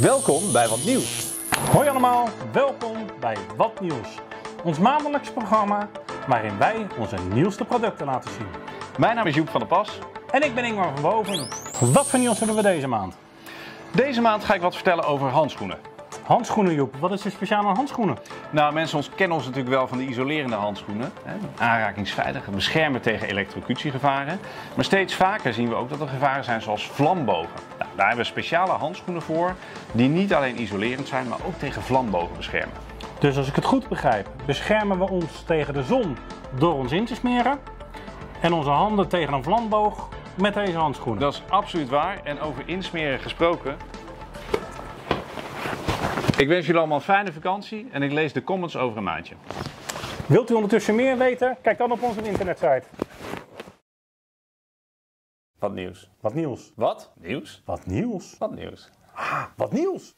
Welkom bij Wat Nieuws. Hoi allemaal, welkom bij Wat Nieuws. Ons maandelijks programma waarin wij onze nieuwste producten laten zien. Mijn naam is Joep van der Pas. En ik ben Ingmar van Boven. Wat voor nieuws hebben we deze maand? Deze maand ga ik wat vertellen over handschoenen. Handschoenen Joep, wat is er speciaal aan handschoenen? Nou, mensen ons kennen ons natuurlijk wel van de isolerende handschoenen. Hè, aanrakingsveilig, beschermen tegen elektrocutiegevaren. Maar steeds vaker zien we ook dat er gevaren zijn zoals vlambogen. Daar hebben we speciale handschoenen voor die niet alleen isolerend zijn, maar ook tegen vlambogen beschermen. Dus als ik het goed begrijp, beschermen we ons tegen de zon door ons in te smeren. En onze handen tegen een vlamboog met deze handschoenen. Dat is absoluut waar. En over insmeren gesproken. Ik wens jullie allemaal een fijne vakantie en ik lees de comments over een maandje. Wilt u ondertussen meer weten? Kijk dan op onze internetsite. Wat nieuws? Wat nieuws? Wat? Nieuws? Wat nieuws? Wat nieuws? Wat nieuws?